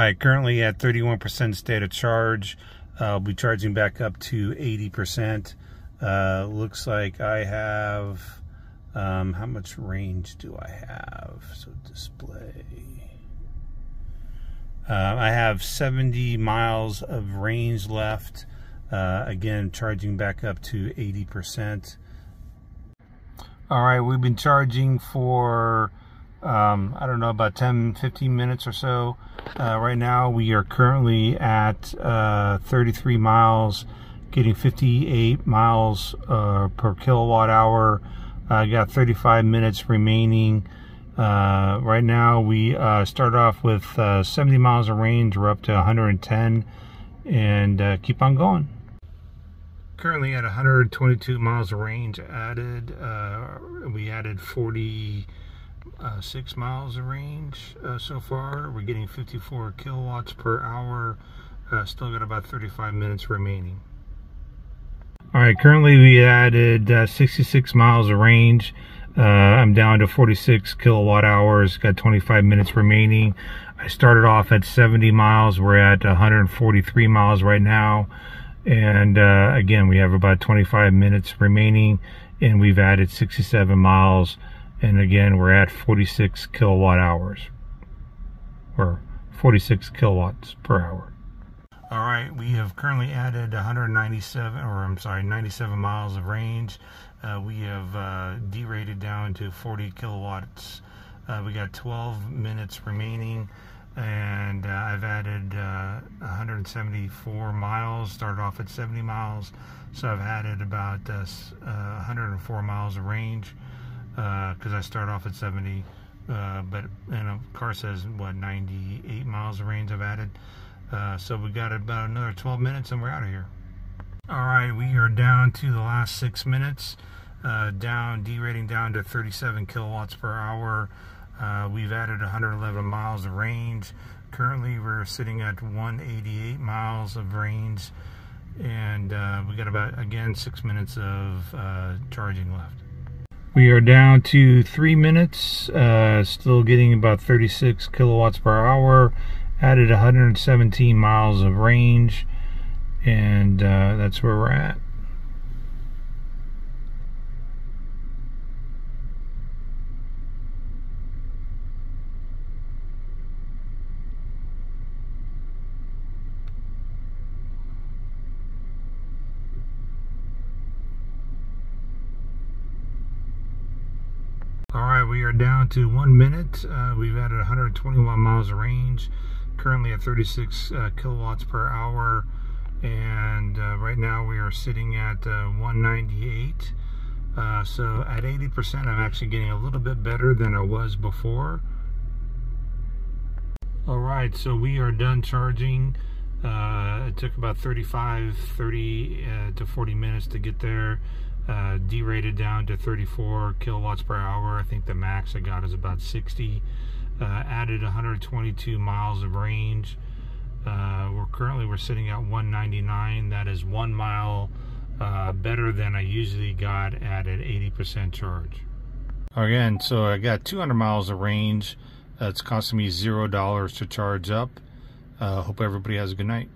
All right, currently at 31% state of charge. Uh, I'll be charging back up to 80%. Uh, looks like I have, um, how much range do I have? So display. Uh, I have 70 miles of range left. Uh, again, charging back up to 80%. All right, we've been charging for um, I don't know, about 10, 15 minutes or so. Uh, right now, we are currently at uh, 33 miles, getting 58 miles uh, per kilowatt hour. I got 35 minutes remaining. Uh, right now, we uh, start off with uh, 70 miles of range. We're up to 110 and keep on going currently at 122 miles of range added. We added 40 uh, six miles of range uh, so far. We're getting 54 kilowatts per hour. Uh, still got about 35 minutes remaining. All right, currently we added uh, 66 miles of range. Uh, I'm down to 46 kilowatt hours. Got 25 minutes remaining. I started off at 70 miles. We're at 143 miles right now. And uh, again, we have about 25 minutes remaining and we've added 67 miles and again we're at 46 kilowatt hours or 46 kilowatts per hour. All right we have currently added 197 or i'm sorry 97 miles of range. Uh, we have uh, derated down to 40 kilowatts. Uh, we got 12 minutes remaining and uh, I've added 174 uh, miles started off at 70 miles. So I've added about 104 uh, miles of range because uh, I start off at 70. Uh, but and a car says what 98 miles of range I've added. Uh, so we got about another 12 minutes and we're out of here. All right, we are down to the last six minutes. Uh, down, derating down to 37 kilowatts per hour. Uh, we've added 111 miles of range. Currently, we're sitting at 188 miles of range, and uh, we got about again six minutes of charging left. We are down to three minutes, uh, still getting about 36 kilowatts per hour, added 117 miles of range, and uh, that's where we're at. All right, we are down to one minute. Uh, we've added 121 miles of range, currently at 36 uh, kilowatts per hour. And uh, right now we are sitting at uh, 198. Uh, so at 80%, I'm actually getting a little bit better than I was before. All right, so we are done charging. Uh, it took about 35, 30 to 40 minutes to get there uh, derated down to 34 kilowatts per hour. I think the max I got is about 60. Uh, added 122 miles of range. Uh, we're currently we're sitting at 199. That is one mile uh, better than I usually got at an 80% charge. Again, so I got 200 miles of range. Uh, it's costing me zero dollars to charge up. Uh, hope everybody has a good night.